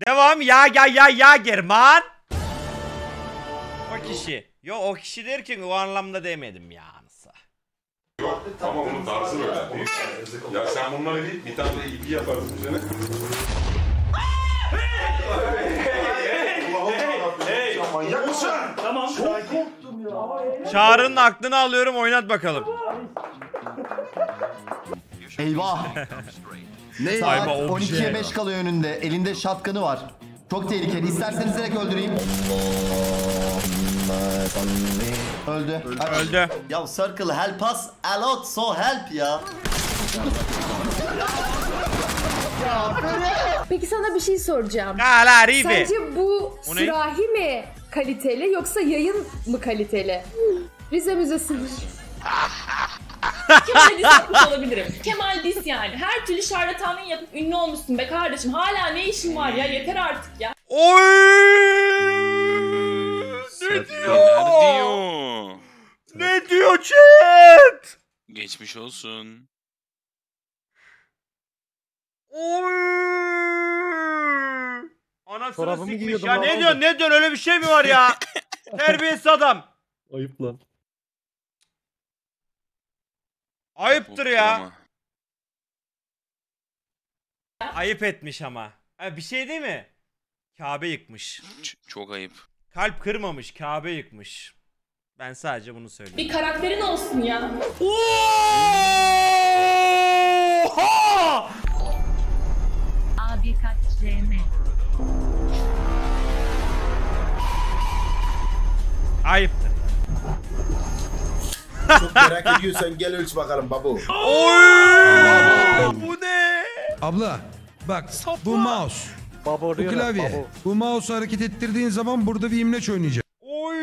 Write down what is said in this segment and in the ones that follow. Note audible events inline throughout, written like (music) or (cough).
Devam ya ya ya ya German. O kişi. Yo o kişi derken o anlamda demedim ya. anısı. Ama onun tarzı böyle. Ya sen bunları değil bir tane de ipi yaparsın üzerine. Manyak mısın? Çağrı'nın aklını alıyorum oynat bakalım. Eyvah. (laughs) Ne? Saat Sayma, o bir 12'ye şey. 5 kalıyor önünde. Elinde şatkanı var. Çok tehlikeli. İsterseniz direkt öldüreyim. Öldü. Aç. Öldü. Ya Circle help us a lot so help ya. Peki sana bir şey soracağım. Hala Ribe. Sence bu sürahi mi kaliteli yoksa yayın mı kaliteli? Rize Müzesi. Kemal Dis yapmış olabilirim. Kemal Dis yani. Her türlü şarlatanlığı yapıp ünlü olmuşsun be kardeşim. Hala ne işin var ya? Yeter artık ya. Oy! Ne diyor? diyor? Ne diyor chat? Geçmiş olsun. Oy! Anasını Çorabımı sikmiş giyiyordum ya. lan Ne oğlum. diyorsun ne diyorsun öyle bir şey mi var ya? (laughs) Terbiyesiz adam. Ayıp lan. Ayıptır ya. Ayıp etmiş ama. Ha, bir şey değil mi? Kabe yıkmış. Ç- çok ayıp. Kalp kırmamış, Kabe yıkmış. Ben sadece bunu söylüyorum. Bir karakterin olsun ya. Oha! Abi kaç CM? Ayıptır. Çok merak ediyorsan gel ölç bakalım babu. Oy! Bu ne? Abla bak bu mouse, Baba bu klavye. Baba. Bu mouse hareket ettirdiğin zaman burada bir imleç oynayacak. Oy!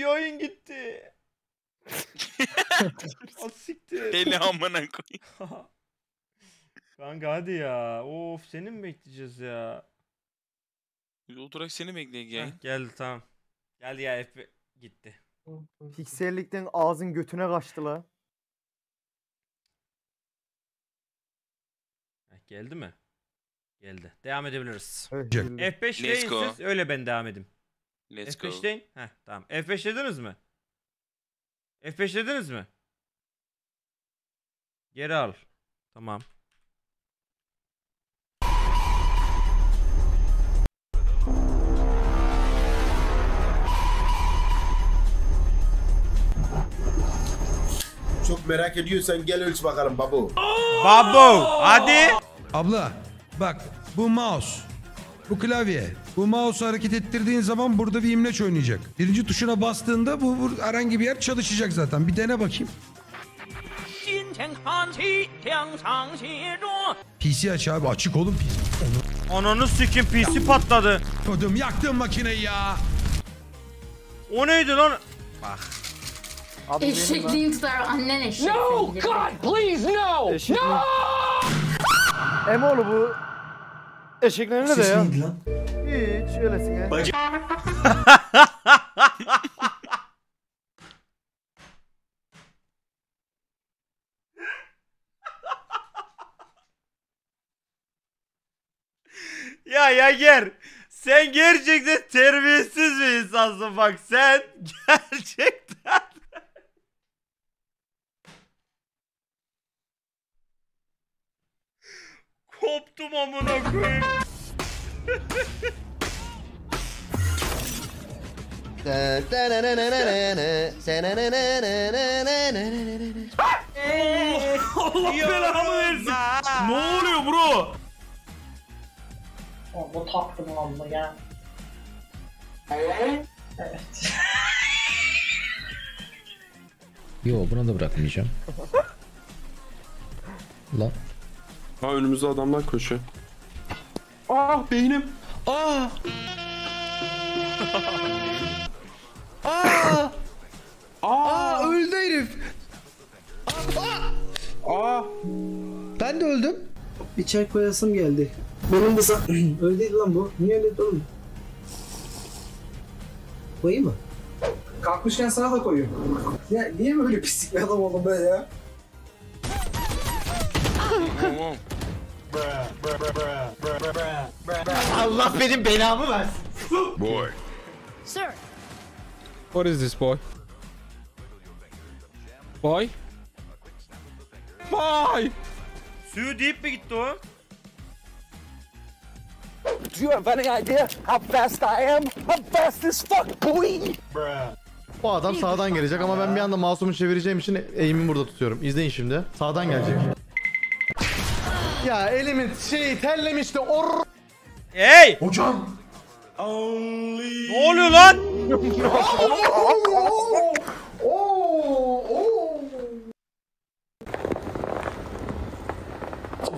Yayın gitti. (laughs) Az siktir. Deli amına koyayım. (laughs) Kanka hadi ya. Of seni mi bekleyeceğiz ya? Oturak seni bekleyek ya. Heh, geldi tamam. Geldi ya F gitti. Piksellikten ağzın götüne kaçtı la. Heh, geldi mi? Geldi. Devam edebiliriz. Evet, Jack. girdi. F5 Let's deyin siz öyle ben devam edeyim. Let's go. F5 deyin. Heh tamam. F5 dediniz mi? F5 dediniz mi? Geri al. Tamam. Çok merak ediyorsan gel ölç bakalım babu. Babo hadi. Abla bak bu mouse, bu klavye. Bu mouse hareket ettirdiğin zaman burada bir imleç oynayacak. Birinci tuşuna bastığında bu, bu herhangi bir yer çalışacak zaten. Bir dene bakayım. PC aç abi açık oğlum PC. Ananı sikim PC patladı. Kodum yaktın makineyi ya. O neydi lan? Bak. Abi Eşekliğin tutar annen eşek. No God. lan. Eşek no! Emoğlu bu. Eşeklerin ne de ya? Hiç öylesine. (laughs) Ya Yager sen gerçekten terbiyesiz bir insansın bak sen (laughs) gerçekten. Koptum amına koyayım. Allah belamı versin. ne oluyor bro? Bu taktım amma ya. Evet. Yo buna da bırakmayacağım. (laughs) Lan. Ha önümüzde adamlar koşuyor. Ah beynim. Aa! (laughs) Aa! Aa öldü herif. Aa. Ben de öldüm. Bir çay koyasım geldi. Benim de öyle (clears throat) değil lan bu. Niye öyle oğlum? Koyayım mı? Kalkmışken sana da koyuyorum. Ya niye böyle pislik bir adam oldum ben ya? Tamam. Allah benim belamı versin. Boy. What is this boy? Boy? Boy! Suyu deyip mi gitti o? Do you have any idea how fast I am? I'm fast as fuck, boy! O adam sağdan gelecek ama ben bir anda masumu çevireceğim için eğimimi burada tutuyorum. İzleyin şimdi. Sağdan gelecek. Ya elimin şeyi terlemişti. Or Hey! Hocam. Ne oluyor lan? (laughs)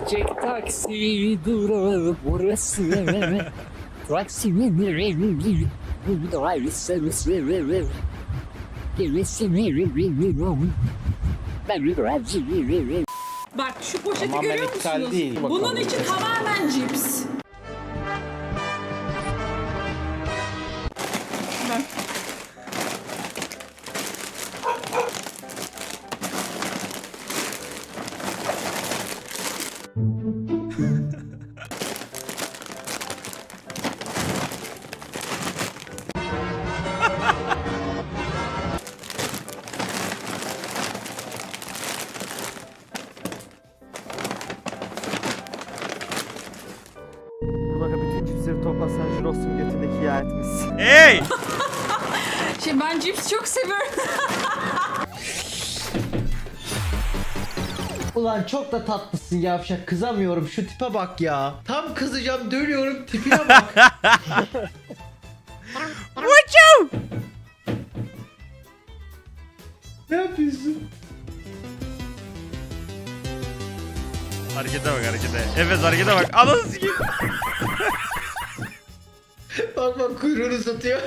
Çek taksi durağı burası. Taksi Bak şu poşeti Tamamen görüyor iptal musunuz? değil. Bunun için tamamen cips. Hey! Şey ben cips çok seviyorum. Ulan çok da tatlısın yavşak kızamıyorum şu tipe bak ya. Tam kızacağım dönüyorum tipine bak. (laughs) ne yapıyorsun? Harekete bak harekete. Efes harekete bak. Ananı sikeyim. (laughs) bak bak kuyruğunu satıyor.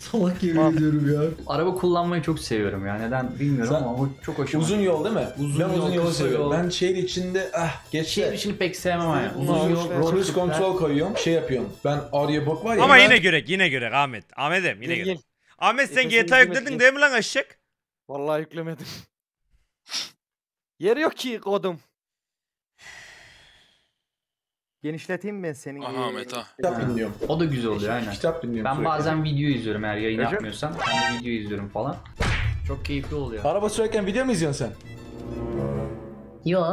Salak yemin ediyorum ya. Araba kullanmayı çok seviyorum ya. Neden bilmiyorum ama o çok hoşuma Uzun yol değil mi? Uzun ben yol, uzun yolu kısa seviyorum. yol. Ben şehir içinde ah geç. Şehir içini pek sevmem yani. Uzun yol, road Cruise tripler. kontrol koyuyorum. Şey yapıyorum. Ben audiobook var ya. Ama ben- yine görek yine görek Ahmet. Ahmet'im yine Gel, görek. Ahmet sen Efes'in GTA yükledin gel. değil mi lan eşek? Vallahi yüklemedim. (laughs) Yer yok ki kodum. Genişleteyim ben senin. Aha Meta. Kitap dinliyorum. O da güzel oluyor aynen. Kitap dinliyorum Ben sürekli. bazen video izliyorum eğer yayın Recep? yapmıyorsam. Ben de video izliyorum falan. Çok keyifli oluyor. Araba sürerken video mu izliyorsun sen? Yo.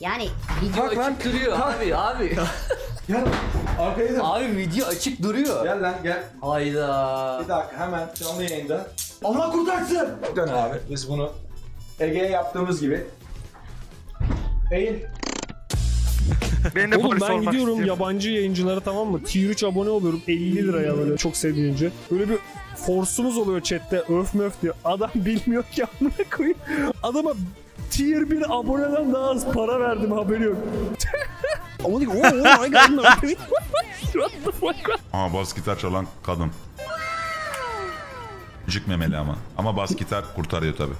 Yani Video Kalk lan. açık duruyor abi abi. (laughs) Gel arkaya dön. abi video açık duruyor. Gel lan gel. Hayda. Bir dakika hemen canlı yayında. Allah kurtarsın. Dön abi biz bunu Ege'ye yaptığımız gibi. Eğil. Ben de Oğlum ben gidiyorum istiyorum. yabancı yayıncılara tamam mı? Tier 3 abone oluyorum 50 liraya böyle çok sevince. Böyle bir forsumuz oluyor chatte öf möf diyor. Adam (laughs) bilmiyor ki amına koyayım. Adama tier 1 aboneden daha az para verdim haberi yok. (laughs) Ama diyor. (laughs) What the fuck? Aha bas gitar çalan kadın. Cık memeli ama. Ama bas gitar kurtarıyor tabi.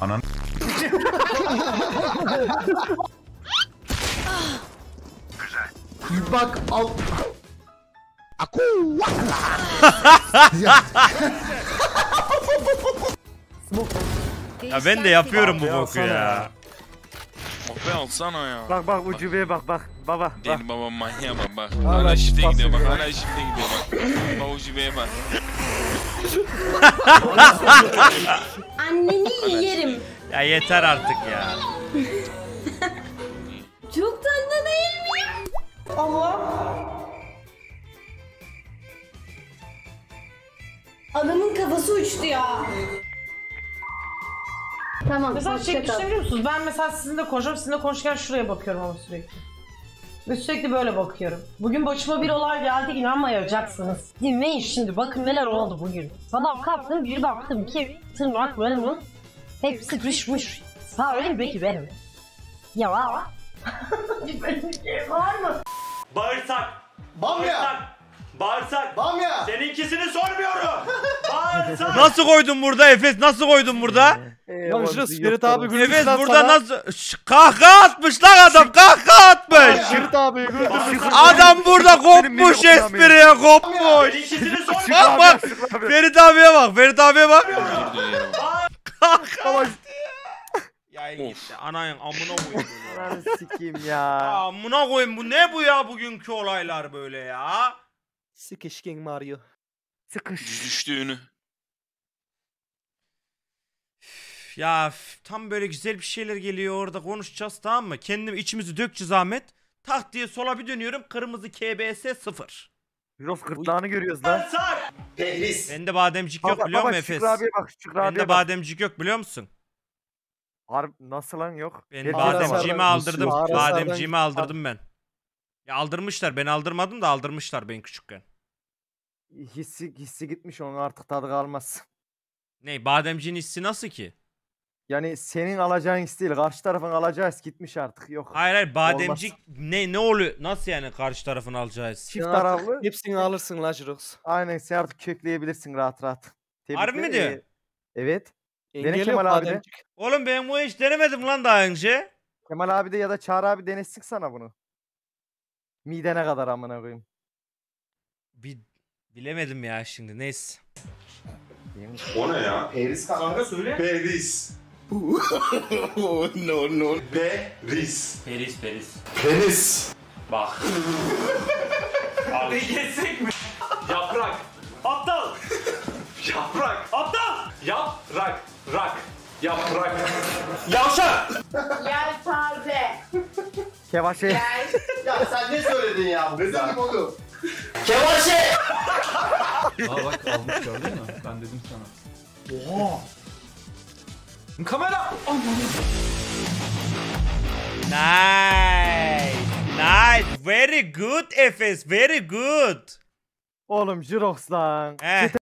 Anan Bak al. Ya ben de yapıyorum bu boku ya. be alsana ya. Bak bak ucubeye bak bak baba bak. Deli baba manyağa bak bak. Hala şifte gidiyor bak. Hala şifte gidiyor bak. Bak ucubeye (laughs) bak. anneni yerim. Ya yeter artık ya. Allah. Adamın kafası uçtu ya. Tamam. Mesela hoşça şey kal. düşünebiliyor musunuz? Ben mesela sizinle konuşuyorum, sizinle konuşurken şuraya bakıyorum ama sürekli. Ve sürekli böyle bakıyorum. Bugün başıma bir olay geldi, inanmayacaksınız. Dinleyin şimdi, bakın neler oldu bugün. Sabah kalktım, bir baktım ki tırnak benim hepsi düşmüş. Sağ öyle peki benim. Ya (laughs) var. Böyle bir şey var mı? Bağırsak. Bamya. Bağırsak. Bamya. Seninkisini sormuyorum. (laughs) Bağırsak. Nasıl koydun burada Efes? Nasıl koydun burada? Lan şu Spirit abi Efes güldürdü burada nasıl... Şş, kahkaha atmış lan adam. Kahkaha atmış. Spirit abi güldürdü. Adam burada kopmuş espriye kopmuş. Bak bak. Ferit abiye bak. Ferit abiye bak. Kahkaha. Cahil gitti. Anayın amına koyayım. bunu ya. Ananı sikeyim Ya amına koyayım bu ne bu ya bugünkü olaylar böyle ya. Sıkışkin Mario. Sıkış. Düştüğünü. Ya üf, tam böyle güzel bir şeyler geliyor orada konuşacağız tamam mı? Kendim içimizi dökeceğiz Ahmet. Tak diye sola bir dönüyorum kırmızı KBS 0. Jirox gırtlağını görüyoruz lan. Pehlis. Bende bademcik yok biliyor musun Efes? Şükrü abiye bak Şükrü abiye Bende bak. bademcik yok biliyor musun? Harbi nasıl lan yok? Ben Getir aldırdım. Ağrı Bademciğimi sardan- aldırdım ben. Ya aldırmışlar. Ben aldırmadım da aldırmışlar ben küçükken. Hissi, hissi gitmiş onun artık tadı kalmaz. Ne bademciğin hissi nasıl ki? Yani senin alacağın his değil. Karşı tarafın alacağı his gitmiş artık. Yok. Hayır hayır Olmaz. bademcik ne ne oluyor? Nasıl yani karşı tarafın alacağı his? Çift taraflı. Hepsini alırsın la Jirox. Aynen sen artık kökleyebilirsin rahat rahat. Harbi mi diyor? ee, Dene Engel yok Kemal abi de. Oğlum ben bu hiç denemedim lan daha önce. Kemal abi de ya da Çağrı abi denesin sana bunu. Midene kadar amına koyayım. Bir bilemedim ya şimdi neyse. O ne ya? Peris kanka söyle. Peris. (laughs) no no. Peris. Peris peris. Penis. Bak. (laughs) Abi geçsek mi? Yaprak. Aptal. Yaprak. Rak. Yaprak. Yavşak. Yelpaze. Kevaşe. Ya sen ne söyledin ya? Ne dedim oğlum? Aa bak almış gördün mü? Ben dedim sana. Oha. Kamera. Nice. Nice. Very good Efes. Very good. Oğlum Jirox lan. Heh.